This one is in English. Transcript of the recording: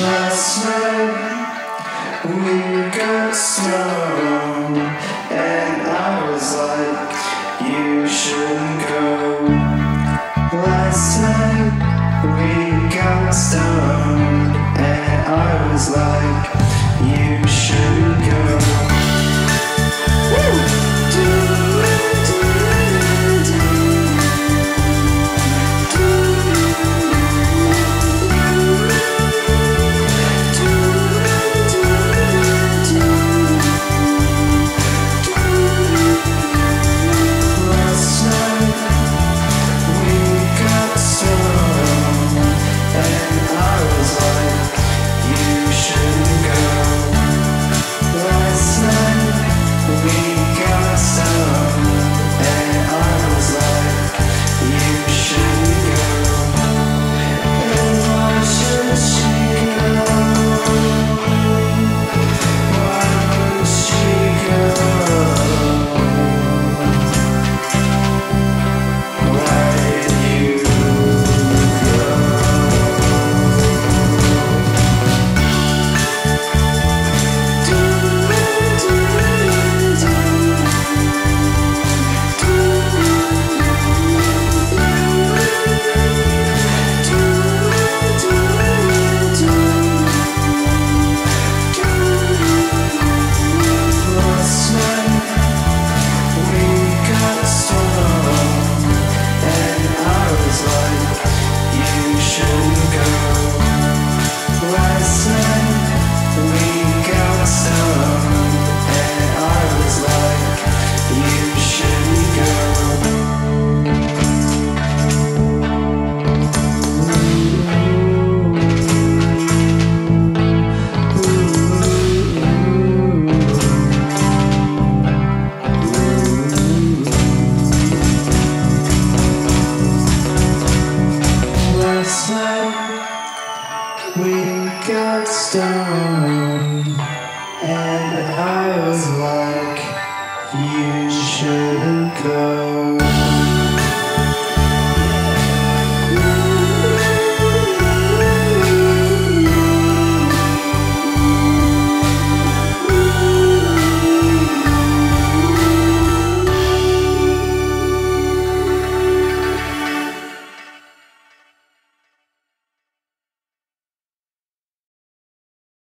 Last night we got stoned, and I was like, you shouldn't go. Last night we got stoned, and I was like, you Night we got stoned, and I was like, you shouldn't go.